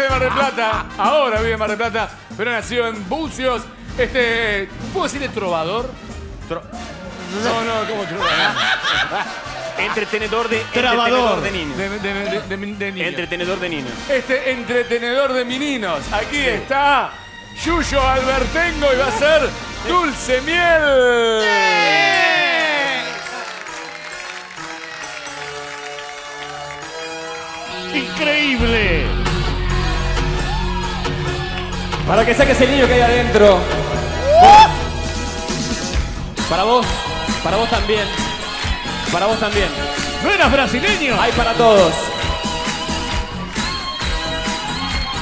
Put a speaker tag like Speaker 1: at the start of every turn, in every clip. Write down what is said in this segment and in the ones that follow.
Speaker 1: es de Mar del Plata, ahora vive en Mar del Plata, pero nació en Bucios. Este, ¿puedo decirle trovador?
Speaker 2: Tro-
Speaker 1: No, no, ¿cómo trovador?
Speaker 2: Entretenedor de,
Speaker 3: Trabador.
Speaker 2: entretenedor de niños.
Speaker 1: De, de, de, de- de niños.
Speaker 2: Entretenedor de niños.
Speaker 1: Este entretenedor de meninos. Aquí está Yuyo Albertengo y va a ser Dulce Miel.
Speaker 3: Increíble.
Speaker 4: Para que saques el niño que hay adentro. Para vos, para vos también. Para vos también.
Speaker 3: ¿No eras brasileño?
Speaker 4: Hay para todos.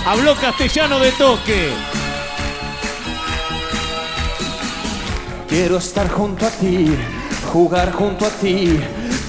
Speaker 3: Habló castellano de toque.
Speaker 4: Quiero estar junto a ti, jugar junto a ti,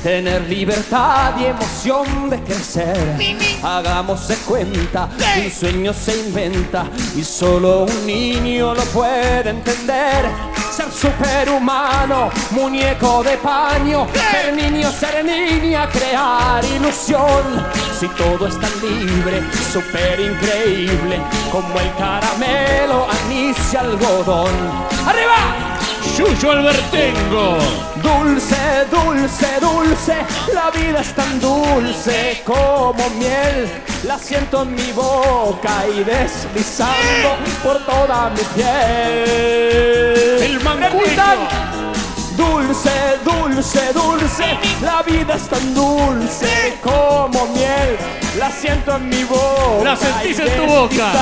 Speaker 4: tener libertad y emoción de crecer. Hagamos de cuenta, que un sueño se inventa y solo un niño lo puede entender. Ser superhumano, muñeco de paño, ser niño, ser niña, crear ilusión. Si todo es tan libre, super increíble, como el caramelo, anís y algodón. ¡Arriba!
Speaker 3: Yuyo Albertengo.
Speaker 4: Dulce, dulce, dulce, la vida es tan dulce como miel. La siento en mi boca y deslizando por toda mi piel.
Speaker 3: El.
Speaker 4: Repitan. Dulce, dulce, dulce, la vida es tan dulce como miel. La siento en mi boca.
Speaker 3: La sentís
Speaker 4: y
Speaker 3: en tu boca.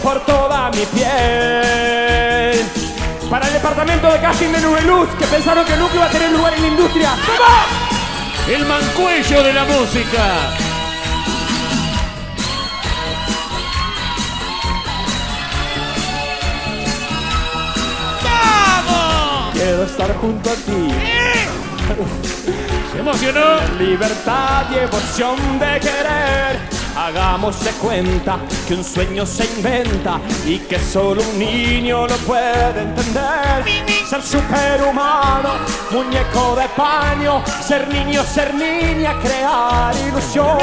Speaker 4: por toda mi piel. Para el departamento de casting de Nubeluz, que pensaron que nunca iba a tener lugar en la industria. ¡Vamos!
Speaker 3: El mancuello de la música.
Speaker 4: Quiero estar junto a ti.
Speaker 3: Se emocionó.
Speaker 4: Libertad y emoción de querer. Hagamos de cuenta que un sueño se inventa y que solo un niño lo puede entender. Ser superhumano, muñeco de paño, ser niño, ser niña, crear ilusión.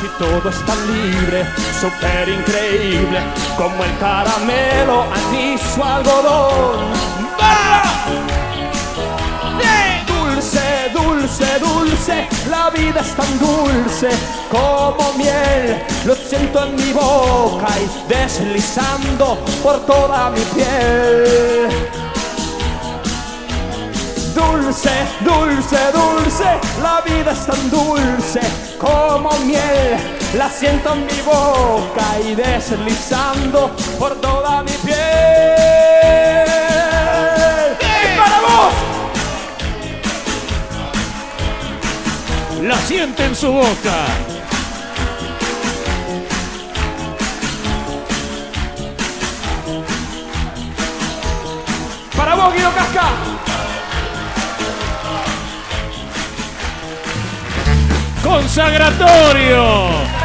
Speaker 4: Si todo es tan libre, super increíble, como el caramelo, anís o algodón. La vida es tan dulce como miel. Lo siento en mi boca y deslizando por toda mi piel. Dulce, dulce, dulce, la vida es tan dulce como miel. La siento en mi boca y deslizando por toda mi piel.
Speaker 3: La siente en su boca.
Speaker 4: Para vos, Guido Casca.
Speaker 3: Consagratorio.